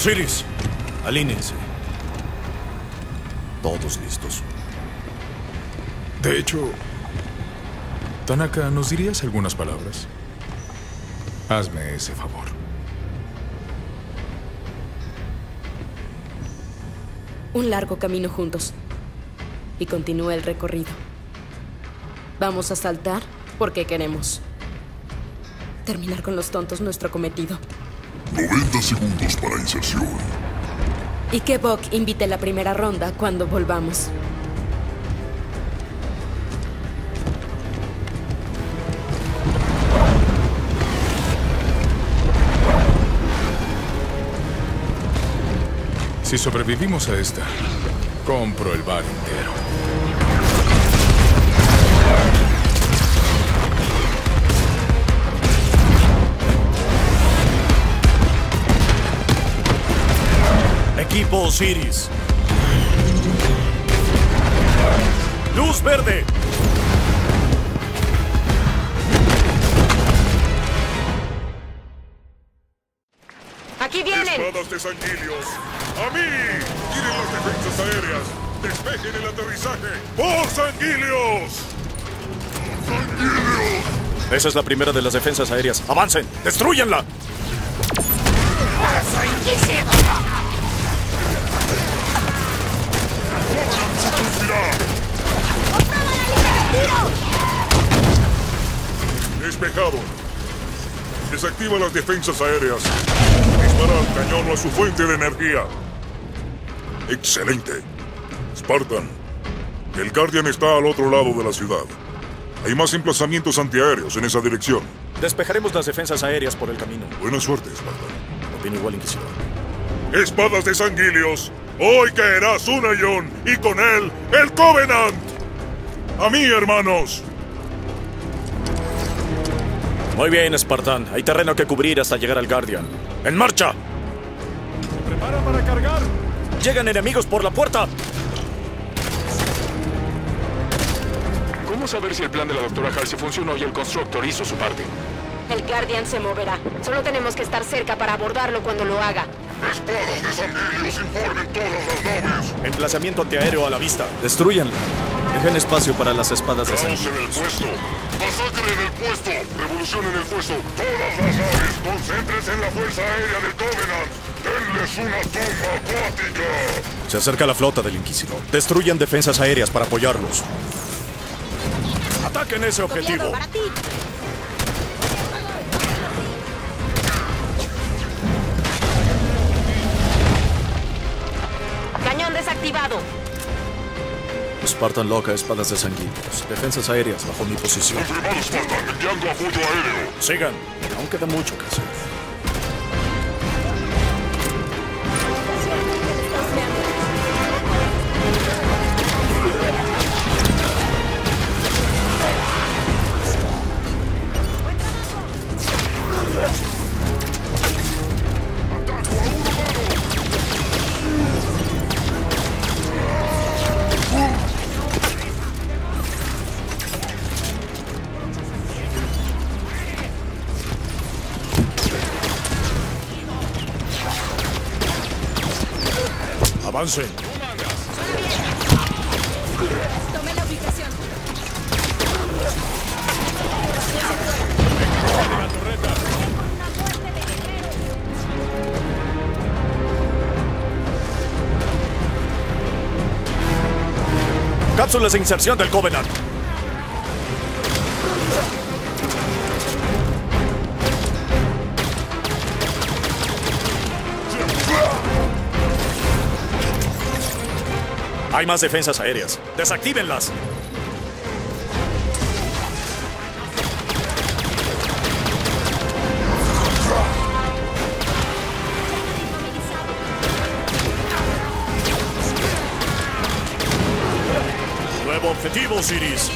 Osiris, alínense. Todos listos. De hecho, Tanaka, ¿nos dirías algunas palabras? Hazme ese favor. Un largo camino juntos. Y continúa el recorrido. Vamos a saltar porque queremos. Terminar con los tontos nuestro cometido. 90 segundos para inserción. Y que Bok invite la primera ronda cuando volvamos. Si sobrevivimos a esta, compro el bar entero. Equipo Osiris. Luz verde. ¡Aquí vienen! Espadas de sanguíneos. ¡A mí! ¡Tiren las defensas aéreas! ¡Despejen el aterrizaje! ¡Por sanguíneos! ¡Sanguíneos! Esa es la primera de las defensas aéreas. ¡Avancen! ¡Destruyanla! Despejado. Desactiva las defensas aéreas. Dispara al cañón a su fuente de energía. Excelente. Spartan, el Guardian está al otro lado de la ciudad. Hay más emplazamientos antiaéreos en esa dirección. Despejaremos las defensas aéreas por el camino. Buena suerte, Spartan. Opino igual, Inquisidor. Espadas de sanguíneos. Hoy caerá Sunayon y con él el Covenant. A mí, hermanos. Muy bien, Spartan. Hay terreno que cubrir hasta llegar al Guardian. ¡En marcha! ¡Prepara para cargar! ¡Llegan enemigos por la puerta! ¿Cómo saber si el plan de la doctora Halsey funcionó y el Constructor hizo su parte? El Guardian se moverá. Solo tenemos que estar cerca para abordarlo cuando lo haga. Espadas de sanguíneos informen todas las naves. Emplazamiento antiaéreo a la vista. Destruyanla. Dejen espacio para las espadas de sangre. en el puesto. Masacre en el puesto. Revolución en el puesto. Todas las naves. Concéntrense en la fuerza aérea del Covenant. Denles una toma acuática. Se acerca la flota del Inquisidor. Destruyan defensas aéreas para apoyarlos. Ataquen ese objetivo. Spartan loca, espadas de sanguíneos. Defensas aéreas bajo mi posición. Confirmado, Spartan. Enviando apoyo aéreo. Sigan. Aún queda mucho que hacer. Avancen. Tomé la ubicación. Cápsulas de inserción del Covenant. Hay más defensas aéreas. Desactívenlas. Nuevo objetivo, Osiris.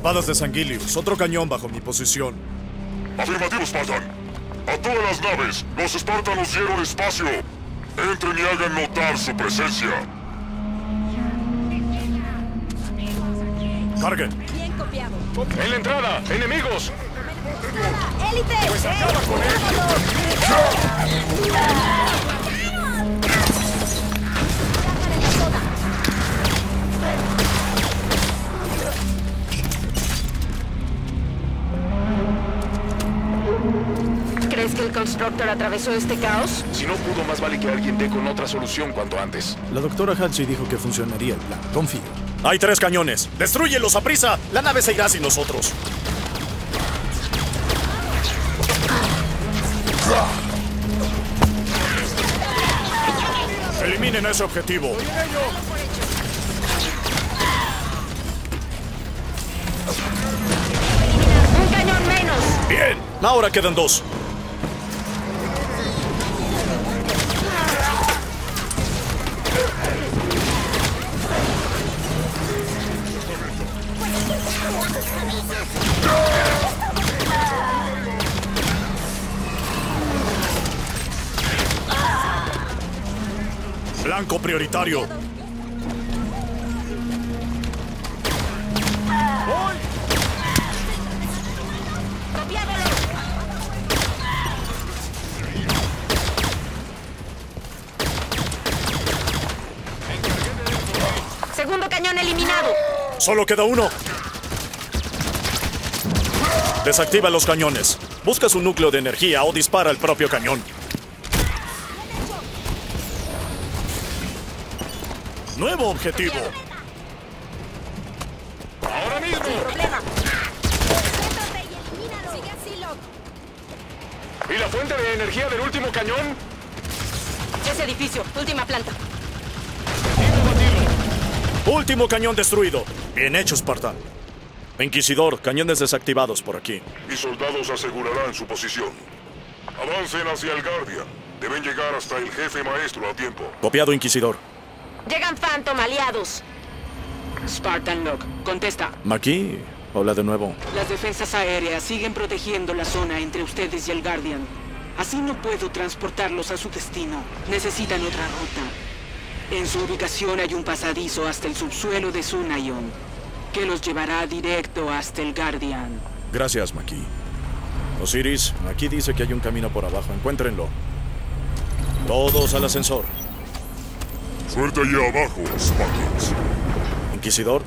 Espadas de sanguíleos. Otro cañón bajo mi posición. Afirmativo, Spartan. A todas las naves, los espartanos dieron espacio. Entren y hagan notar su presencia. Carguen. Bien copiado. ¡En la entrada! ¡Enemigos! ¡Élite! Pues acaba con ¿Crees Constructor atravesó este caos? Si no pudo, más vale que alguien dé con otra solución cuanto antes. La doctora Halsey dijo que funcionaría el plan. Confío. Hay tres cañones. ¡Destrúyelos a prisa! La nave se irá sin nosotros. Eliminen ese objetivo. ¡Un cañón menos! Bien. Ahora quedan dos. Blanco prioritario. Segundo cañón eliminado. Solo queda uno. Desactiva los cañones. Busca su núcleo de energía o dispara el propio cañón. Nuevo objetivo. ¡Ahora mismo! ¿Y la fuente de energía del último cañón? Ese edificio, última planta. Último cañón destruido. Bien hecho, Spartan. Inquisidor, cañones desactivados por aquí. Mis soldados asegurarán su posición. Avancen hacia el Guardian. Deben llegar hasta el jefe maestro a tiempo. Copiado, Inquisidor. Llegan Phantom aliados. Spartan Log, contesta. Maki, hola de nuevo. Las defensas aéreas siguen protegiendo la zona entre ustedes y el Guardian. Así no puedo transportarlos a su destino. Necesitan otra ruta. En su ubicación hay un pasadizo hasta el subsuelo de Sunayon, que los llevará directo hasta el Guardian. Gracias, Maki. Osiris, aquí dice que hay un camino por abajo. Encuéntrenlo. Todos al ascensor. Suerte allí abajo, Spartans. Inquisidor,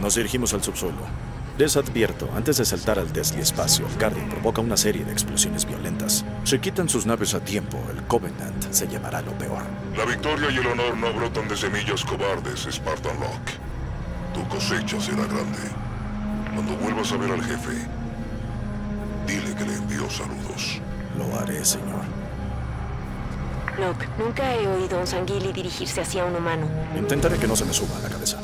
nos dirigimos al subsuelo. Les advierto, antes de saltar al desliespacio, el Guardian provoca una serie de explosiones violentas. Si quitan sus naves a tiempo, el Covenant se llevará lo peor. La victoria y el honor no brotan de semillas cobardes, Spartan Locke. Tu cosecha será grande. Cuando vuelvas a ver al jefe, dile que le envío saludos. Lo haré, señor. Locke, nunca he oído a un sanguili dirigirse hacia un humano. Intentaré que no se me suba a la cabeza.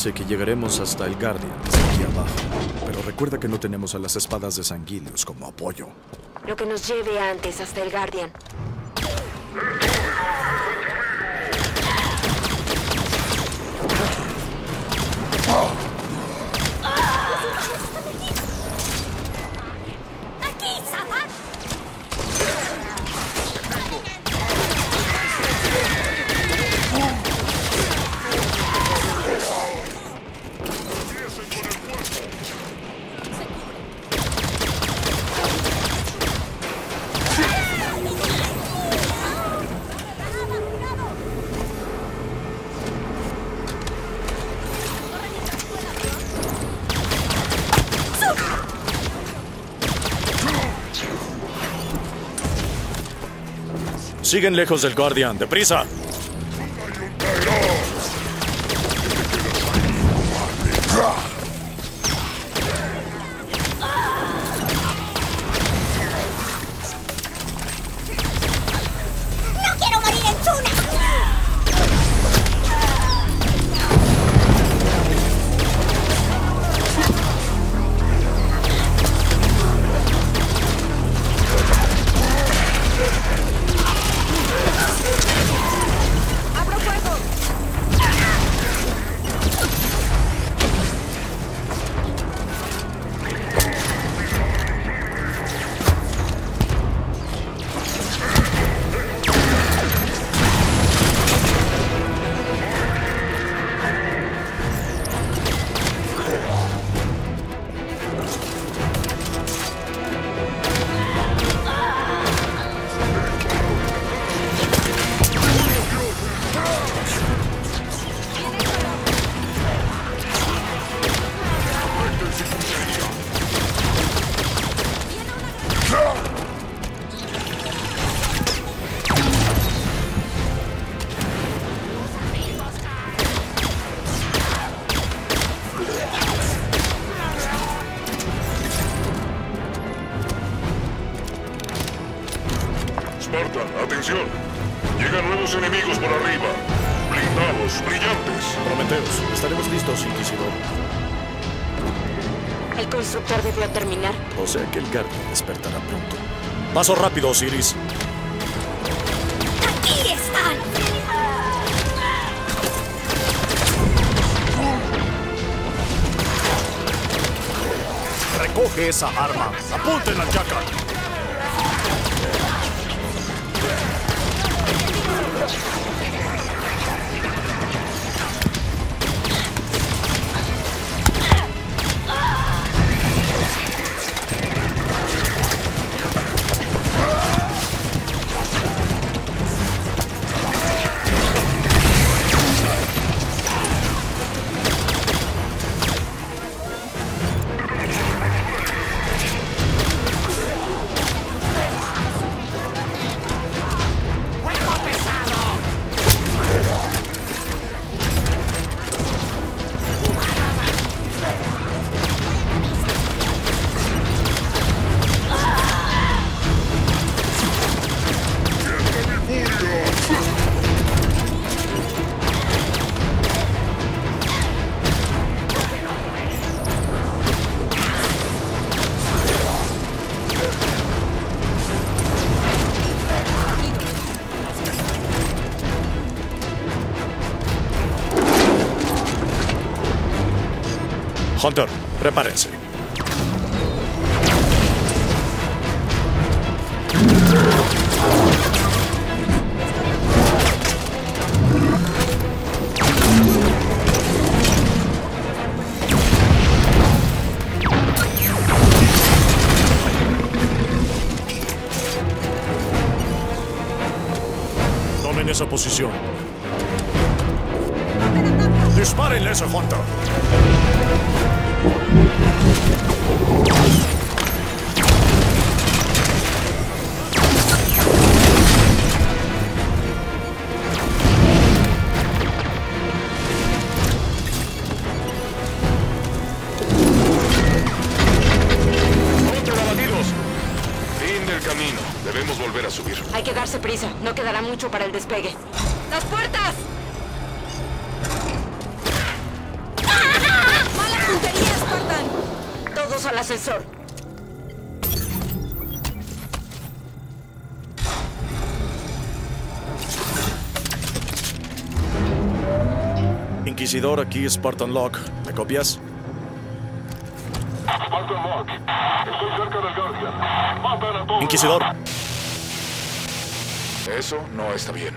Dice que llegaremos hasta el Guardian, aquí abajo. Pero recuerda que no tenemos a las espadas de Sanguilius como apoyo. Lo que nos lleve antes hasta el Guardian. Siguen lejos del Guardian. ¡Deprisa! Debió terminar. O sea que el Guardian despertará pronto. Paso rápido, Osiris. ¡Aquí están! Recoge esa arma. Apunten Jackal. Hunter, prepárense. Tomen esa posición. ¡Dispárenle a ese Hunter! No quedará mucho para el despegue. ¡Las puertas! ¡Mala puntería, Spartan! Todos al ascensor. Inquisidor, aquí Spartan Lock. ¿Me copias? Spartan Lock. Estoy cerca del Guardian. Matan a todos. Inquisidor, Eso no está bien.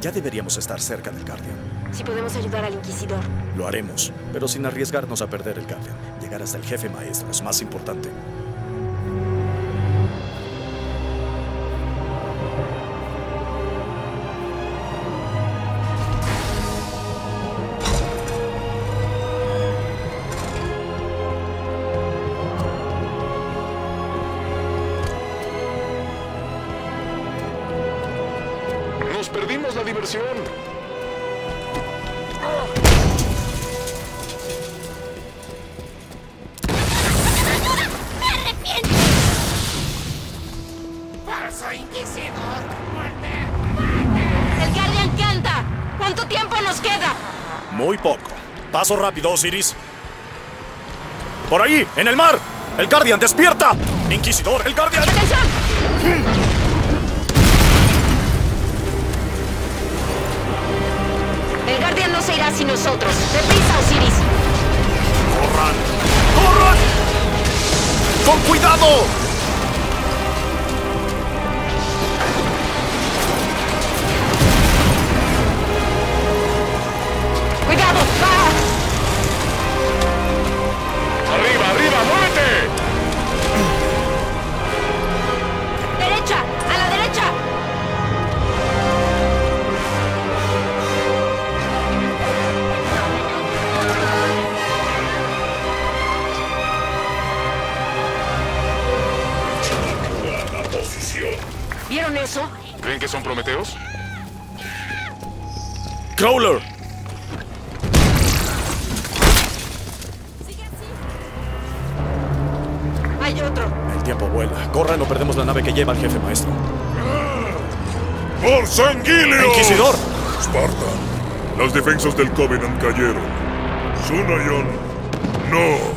ya deberíamos estar cerca del Guardian. Si podemos ayudar al Inquisidor. Lo haremos, pero sin arriesgarnos a perder el Guardian. Llegar hasta el jefe maestro es más importante. Perdimos la diversión. ¡El Guardian canta! ¿Cuánto tiempo nos queda? Muy poco. Paso rápido, Osiris. Por ahí, en el mar. El Guardian, despierta. Inquisidor, el Guardian. ¡Atención! Irá sin nosotros. ¡Deprisa, Osiris! ¡Corran! ¡Corran! ¡Con cuidado! ¡Cuidado! ¿Creen que son prometeos? Crawler. Hay otro. El tiempo vuela. Corran o perdemos la nave que lleva al jefe maestro. ¡Por Sanguilio! ¡Inquisidor! Spartan, las defensas del Covenant cayeron. Sunayon, no.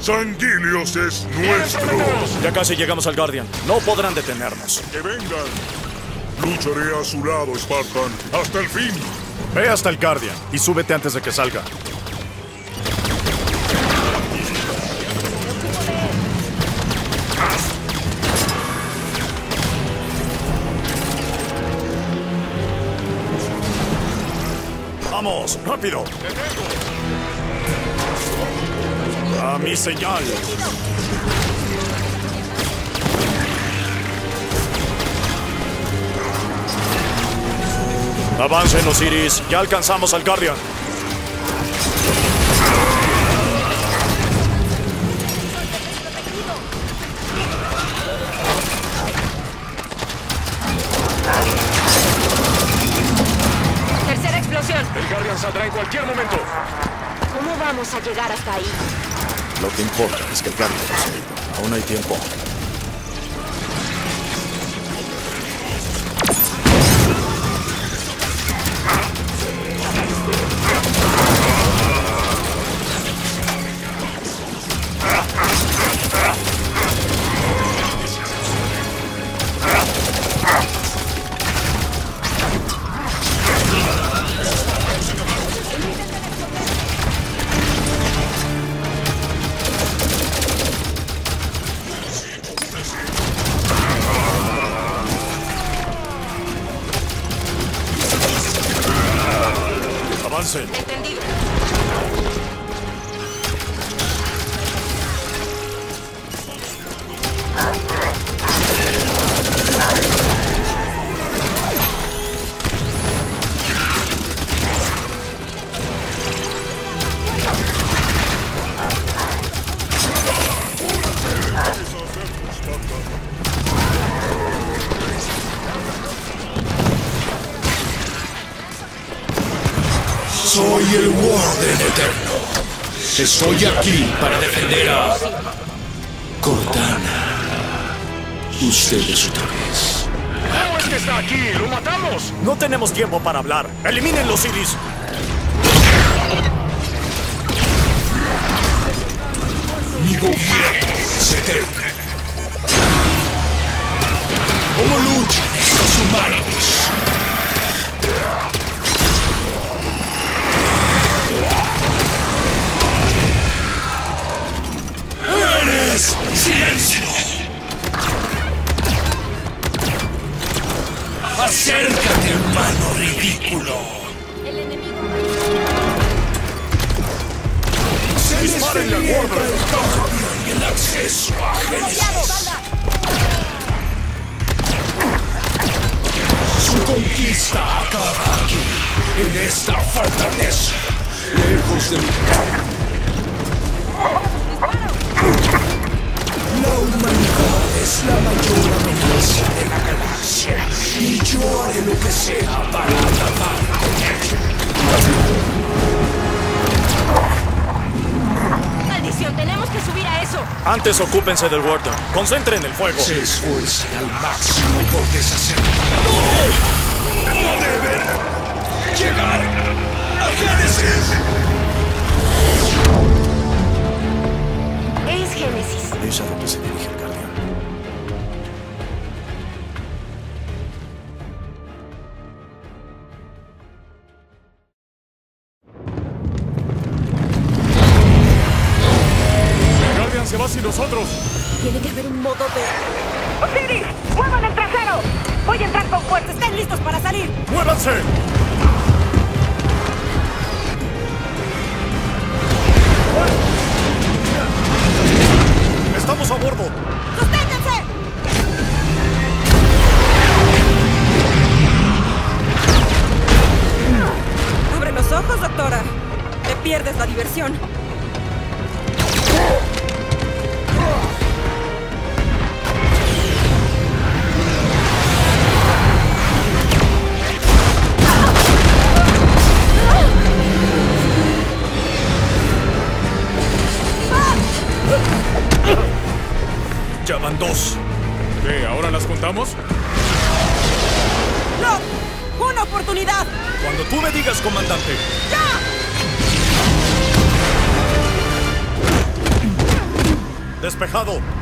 Sanguilios es nuestro. Ya casi llegamos al Guardian. No podrán detenernos. ¡Que vengan! Lucharé a su lado, Spartan, hasta el fin. Ve hasta el Guardian y súbete antes de que salga. ¡Vamos! ¡Rápido! ¡A mi señal! Avancen, Osiris. Ya alcanzamos al Guardian. Tercera explosión. El Guardian saldrá en cualquier momento. ¿Cómo vamos a llegar hasta ahí? Lo que importa es que el Guardian ha salido. Aún hay tiempo. Soy el Warden Eterno. Estoy aquí para defender a Cortana. Ustedes otra vez. ¿Cómo es que está aquí? ¡Lo matamos! No tenemos tiempo para hablar. Eliminen los Osiris. Mi gobierno es eterno. ¿Cómo luchan estos humanos? ¡Eres silencio! Acércate, hermano ridículo. El enemigo Se Disparen la gorda y el acceso a Génesis. Su conquista acaba aquí, en esta fortaleza, lejos de mi La humanidad es la mayor amenaza de la galaxia y yo haré lo que sea para acabar con ella. Maldición, tenemos que subir a eso. Antes ocúpense del Warden. Concentren el fuego. Se esfuerzan al máximo por deshacerlo. ¡No! ¡No deben llegar a Génesis! Génesis. Es a donde se dirige el ¡Susténganse! Abre los ojos, doctora. Te pierdes la diversión. Despejado.